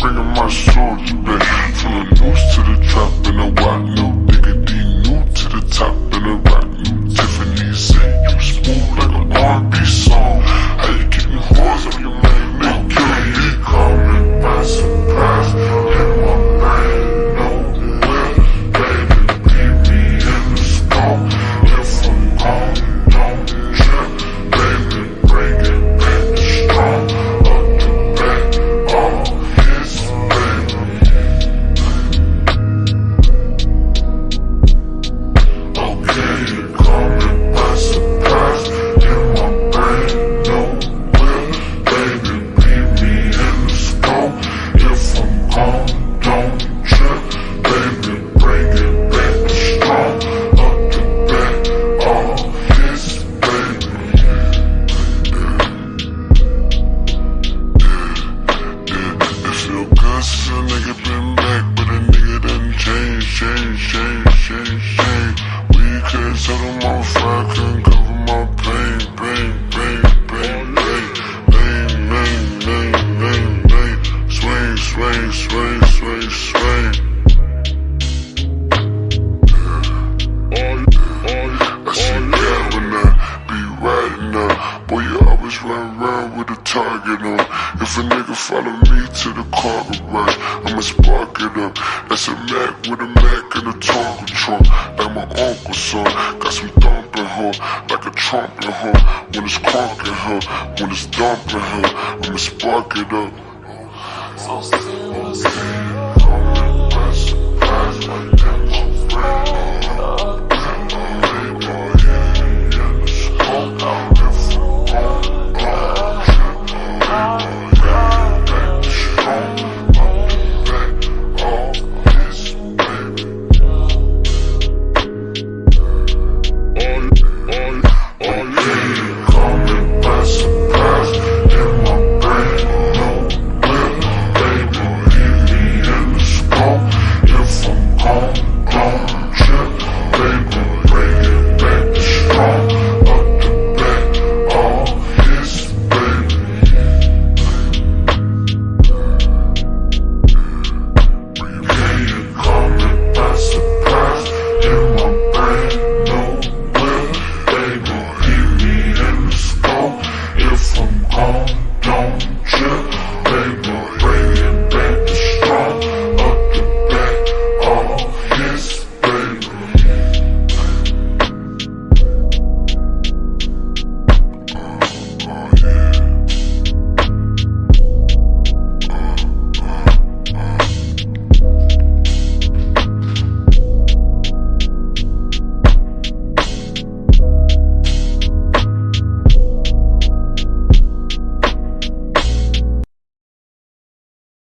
bringing my shit. to the motherfucker. Target on. If a nigga follow me to the cargo bay, I'ma spark it up. That's a Mac with a Mac and a Tonka trunk. Like my uncle's son, got some thumping her, like a trumpet her. When it's crunking her, when it's dumping her, I'ma spark it up. So still, I'm impressed, my friend.